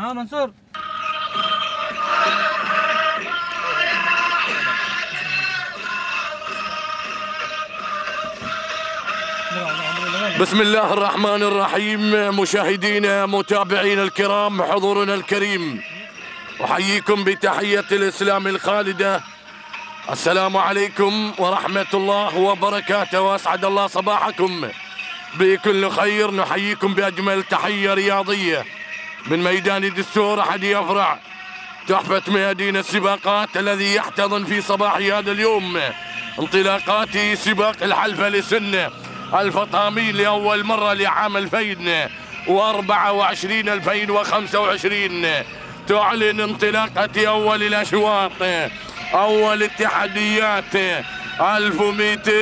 ها منصور؟ بسم الله الرحمن الرحيم مشاهدينا متابعينا الكرام حضورنا الكريم. أحييكم بتحية الإسلام الخالدة. السلام عليكم ورحمة الله وبركاته وأسعد الله صباحكم. بكل خير نحييكم بأجمل تحية رياضية. من ميدان الدستور أحد أفرع تحفة ميادين السباقات الذي يحتضن في صباح هذا اليوم. انطلاقات سباق الحلفة لسن الفطامي لأول مرة لعام 2024 2025 تعلن انطلاقة أول الأشواط أول التحديات 1200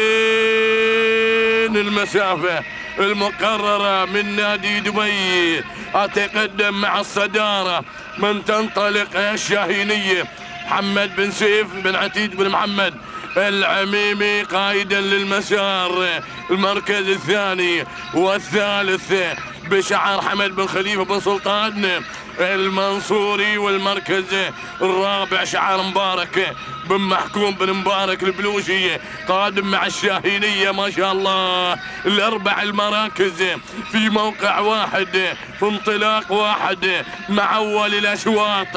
المسافة. المقررة من نادي دبي. أتقدم مع الصدارة. من تنطلق الشاهينية محمد بن سيف بن عتيد بن محمد. العميمي قائدا للمسار. المركز الثاني والثالث بشعار حمد بن خليفة بن سلطان. المنصوري والمركز الرابع شعار مبارك. بن محكوم بن مبارك البلوشي قادم مع الشاهينية ما شاء الله الأربع المراكز في موقع واحد في انطلاق واحد مع أول الأشواط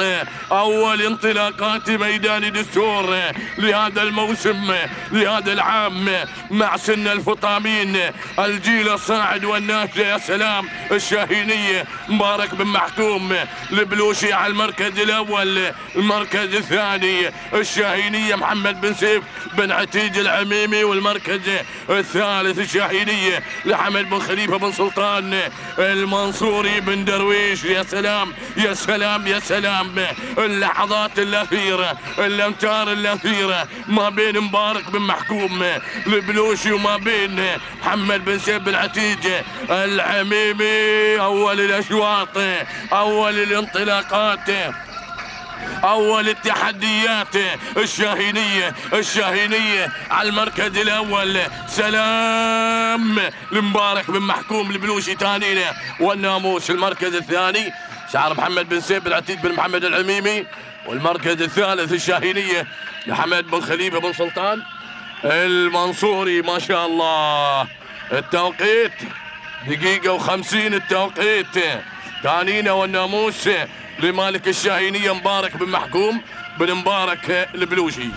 أول انطلاقات ميدان دستور لهذا الموسم لهذا العام مع سن الفطامين الجيل الصاعد والناشئ يا سلام الشاهينية مبارك بن محكوم البلوشي على المركز الأول المركز الثاني الشاهينية. محمد بن سيف بن عتيج العميمي والمركز الثالث الشاهينية لحمد بن خليفة بن سلطان المنصوري بن درويش. يا سلام يا سلام يا سلام. اللحظات الأخيرة الأمتار الأخيرة ما بين مبارك بن محكوم البلوشي وما بين محمد بن سيف بن عتيج العميمي. أول الأشواط أول الانطلاقات. أول التحديات الشاهينية الشاهينية على المركز الأول. سلام لمبارك بن محكوم البلوشي تانينا والناموس. المركز الثاني شعر محمد بن سيف بن عتيق بن محمد العميمي. والمركز الثالث الشاهينية لحمد بن خليفة بن سلطان المنصوري. ما شاء الله. التوقيت دقيقة وخمسين التوقيت. تانينا والناموس لمالك الشاهينية مبارك بن محكوم بن مبارك البلوشي